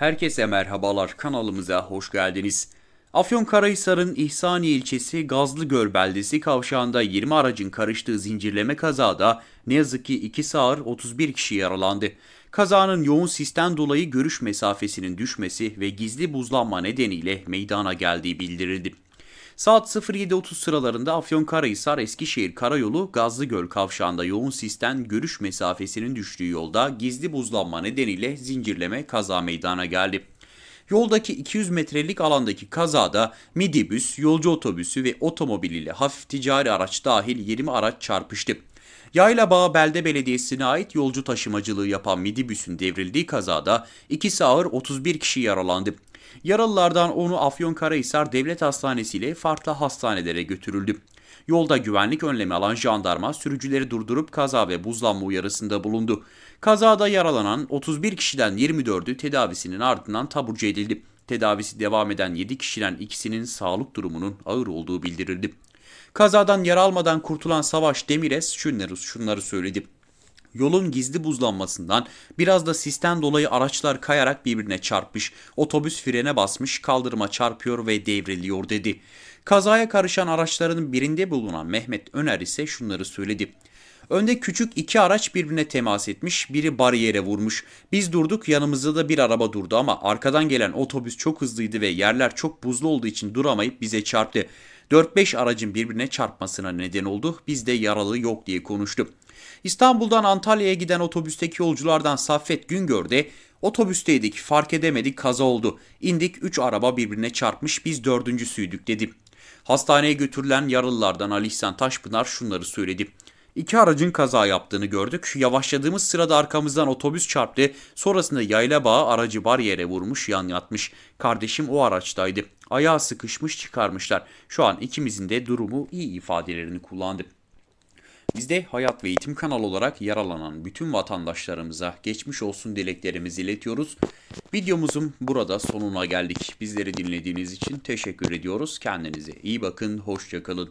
Herkese merhabalar kanalımıza hoş geldiniz. Afyonkarahisar'ın İhsaniye ilçesi Gazlıgöl beldesi kavşağında 20 aracın karıştığı zincirleme kazada ne yazık ki 2 sağır 31 kişi yaralandı. Kazanın yoğun sisten dolayı görüş mesafesinin düşmesi ve gizli buzlanma nedeniyle meydana geldiği bildirildi. Saat 07.30 sıralarında Afyonkarahisar Eskişehir Karayolu Gazlıgöl kavşağında yoğun sisten görüş mesafesinin düştüğü yolda gizli buzlanma nedeniyle zincirleme kaza meydana geldi. Yoldaki 200 metrelik alandaki kazada midibüs, yolcu otobüsü ve otomobil ile hafif ticari araç dahil 20 araç çarpıştı. Yaylabağ Belde Belediyesi'ne ait yolcu taşımacılığı yapan midibüsün devrildiği kazada 2 ağır 31 kişi yaralandı. Yaralılardan 10'u Afyonkarahisar Devlet Hastanesi ile farklı hastanelere götürüldü. Yolda güvenlik önlemi alan jandarma sürücüleri durdurup kaza ve buzlanma uyarısında bulundu. Kazada yaralanan 31 kişiden 24'ü tedavisinin ardından taburcu edildi. Tedavisi devam eden 7 kişiden ikisinin sağlık durumunun ağır olduğu bildirildi. Kazadan yara almadan kurtulan Savaş Demires şunları, şunları söyledi. Yolun gizli buzlanmasından biraz da sisten dolayı araçlar kayarak birbirine çarpmış, otobüs frene basmış, kaldırıma çarpıyor ve devriliyor dedi. Kazaya karışan araçların birinde bulunan Mehmet Öner ise şunları söyledi. Önde küçük iki araç birbirine temas etmiş, biri bariyere vurmuş. Biz durduk, yanımızda da bir araba durdu ama arkadan gelen otobüs çok hızlıydı ve yerler çok buzlu olduğu için duramayıp bize çarptı. 4-5 aracın birbirine çarpmasına neden oldu. Bizde yaralı yok diye konuştu. İstanbul'dan Antalya'ya giden otobüsteki yolculardan Saffet Güngör de otobüsteydik fark edemedik kaza oldu. İndik 3 araba birbirine çarpmış biz dördüncüsüydük dedi. Hastaneye götürülen yaralılardan Ali İhsan Taşpınar şunları söyledi. İki aracın kaza yaptığını gördük. Yavaşladığımız sırada arkamızdan otobüs çarptı. Sonrasında yayla bağı aracı bariyere vurmuş yan yatmış. Kardeşim o araçtaydı. Ayağı sıkışmış çıkarmışlar. Şu an ikimizin de durumu iyi ifadelerini kullandı. Biz de Hayat ve Eğitim kanalı olarak yaralanan bütün vatandaşlarımıza geçmiş olsun dileklerimizi iletiyoruz. Videomuzun burada sonuna geldik. Bizleri dinlediğiniz için teşekkür ediyoruz. Kendinize iyi bakın, hoşçakalın.